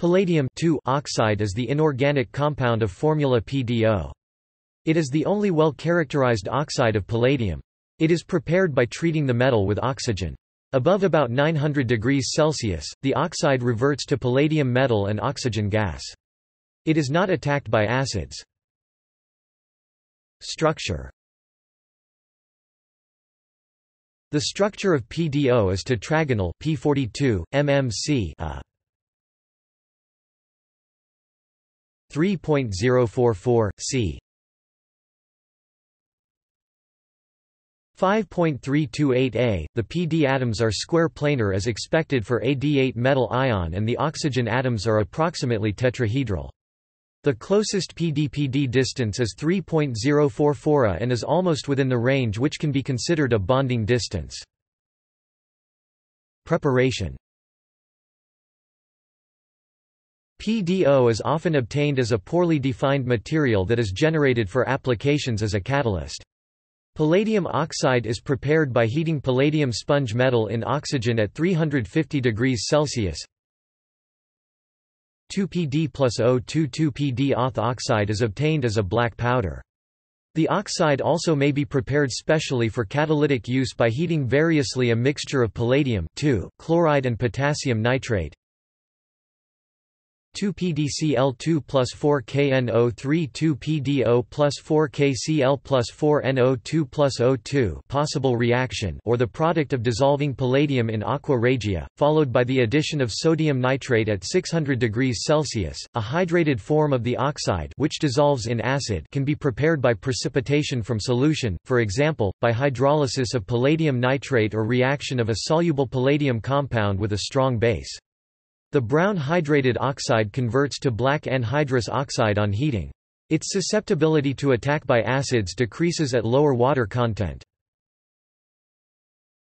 Palladium oxide is the inorganic compound of formula PDO. It is the only well-characterized oxide of palladium. It is prepared by treating the metal with oxygen. Above about 900 degrees Celsius, the oxide reverts to palladium metal and oxygen gas. It is not attacked by acids. Structure The structure of PDO is tetragonal P42, MMC a 3.044, c. 5.328a, the Pd atoms are square planar as expected for a D8 metal ion and the oxygen atoms are approximately tetrahedral. The closest PD-PD distance is 3.044 a and is almost within the range which can be considered a bonding distance. Preparation PDO is often obtained as a poorly defined material that is generated for applications as a catalyst. Palladium oxide is prepared by heating palladium sponge metal in oxygen at 350 degrees Celsius. 2PD plus O2 2PD auth oxide is obtained as a black powder. The oxide also may be prepared specially for catalytic use by heating variously a mixture of palladium chloride and potassium nitrate, 2-PDCl2 plus 4KNO3 2-PDO plus 4KCl plus 4NO2 plus O2 possible reaction or the product of dissolving palladium in aqua regia, followed by the addition of sodium nitrate at 600 degrees Celsius. A hydrated form of the oxide which dissolves in acid can be prepared by precipitation from solution, for example, by hydrolysis of palladium nitrate or reaction of a soluble palladium compound with a strong base. The brown hydrated oxide converts to black anhydrous oxide on heating. Its susceptibility to attack by acids decreases at lower water content.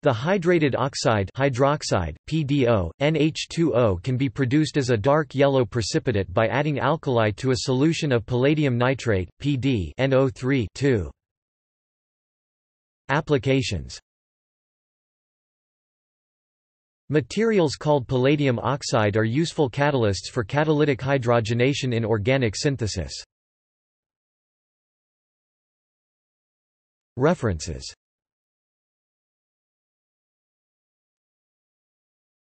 The hydrated oxide hydroxide, PDO, NH2O can be produced as a dark yellow precipitate by adding alkali to a solution of palladium nitrate, PD NO3 2. Applications Materials called palladium oxide are useful catalysts for catalytic hydrogenation in organic synthesis. References